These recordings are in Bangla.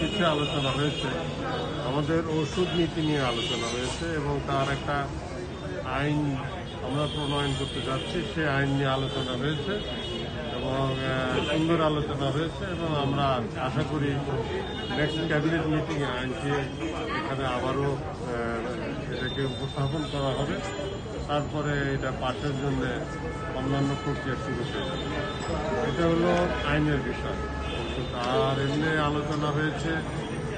কিছু আলোচনা হয়েছে। আমাদের ওষুধ নীতি নিয়ে আলোচনা হয়েছে এবং তার একটা আইন আমরা প্রণয়ন করতে যাচ্ছি, সে আইন নিয়ে আলোচনা হয়েছে এবং সুন্দর আলোচনা হয়েছে এবং আমরা আশা করি নেক্সট ক্যাবিনেট মিটিংয়ে আইনটি এখানে আবারও এটাকে উপস্থাপন করা হবে। তারপরে এটা পাশের জন্য অন্যান্য প্রক্রিয়া শুরু হয়ে এটা হলো আইনের বিষয়। আর এমনি আলোচনা হয়েছে।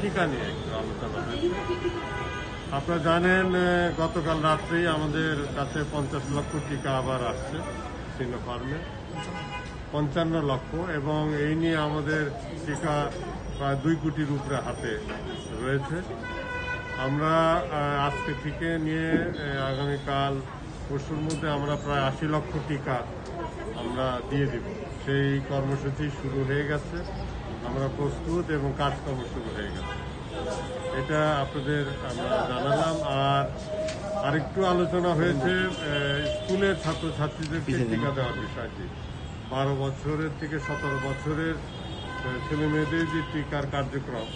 টিকা নিয়ে আলোচনা হয়েছে। আপনারা জানেন গতকাল রাত্রেই আমাদের কাছে পঞ্চাশ লক্ষ টিকা আবার আসছে সিনো ফার্মে। পঞ্চান্ন লক্ষ, এবং এই নিয়ে আমাদের টিকা প্রায় দুই কোটির উপরে হাতে রয়েছে। আমরা আজকে থেকে নিয়ে আগামীকাল পরশুর মধ্যে আমরা প্রায় আশি লক্ষ টিকা আমরা দিয়ে দিব। সেই কর্মসূচি শুরু হয়ে গেছে। আমরা প্রস্তুত এবং কাজকর্ম শুরু হয়ে গেছে। এটা আপনাদের আমরা জানালাম। আর আরেকটু আলোচনা হয়েছে স্কুলের ছাত্রছাত্রীদেরকে টিকা দেওয়ার বিষয়টি বারো বছরের থেকে সতেরো বছরের ছেলে মেয়েদের যে টিকার কার্যক্রম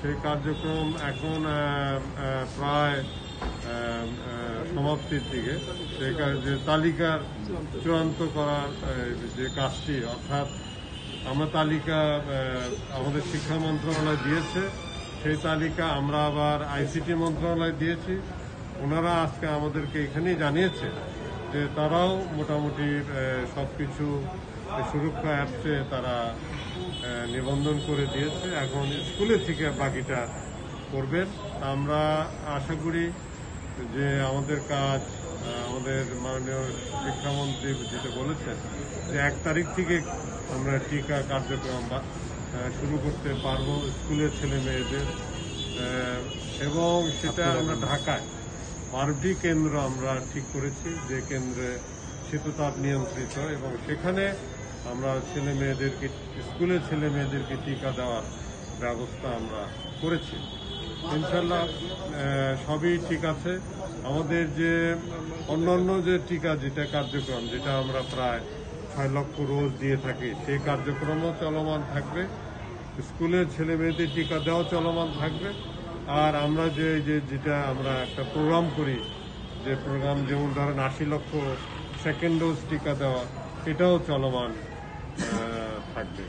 সেই কার্যক্রম এখন প্রায় আহ, দিকে। কার- যে তালিকার চূড়ান্ত করার যে কাজটি অর্থাৎ আমরা তালিকা আমাদের শিক্ষা মন্ত্রণালয় দিয়েছে সেই তালিকা আমরা আবার আইসিটি মন্ত্রণালয় দিয়েছি। ওনারা আজকে আমাদেরকে এখানেই জানিয়েছে যে তারাও মোটামুটি সব কিছু সুরক্ষা অ্যাপসে তারা নিবন্ধন করে দিয়েছে। এখন স্কুলে থেকে বাকিটা করবেন। আমরা আশা করি যে আমাদের কাজ আমাদের মাননীয় শিক্ষামন্ত্রী যেটা বলেছেন যে এক তারিখ থেকে আমরা টিকা কার্যক্রম শুরু করতে পারব স্কুলের ছেলে মেয়েদের। এবং সেটা আমরা ঢাকায় বারোটি কেন্দ্র আমরা ঠিক করেছি যে কেন্দ্রে শীততাপ নিয়ন্ত্রিত এবং সেখানে আমরা ছেলে মেয়েদেরকে স্কুলের ছেলে মেয়েদেরকে টিকা দেওয়ার ব্যবস্থা আমরা করেছি। ইনশাল্লাহ সবই ঠিক আছে। আমাদের যে অন্যান্য যে টিকা যেটা কার্যক্রম, যেটা আমরা প্রায় ছয় লক্ষ রোজ দিয়ে থাকি, সেই কার্যক্রমও চলমান থাকবে। স্কুলের ছেলে মেয়েদের টিকা দেওয়া চলমান থাকবে। আর আমরা যে যে, যেটা আমরা একটা প্রোগ্রাম করি, যে প্রোগ্রাম যেমন ধরেন আশি লক্ষ সেকেন্ড ডোজ টিকা দেওয়া এটাও চলমান থাকবে।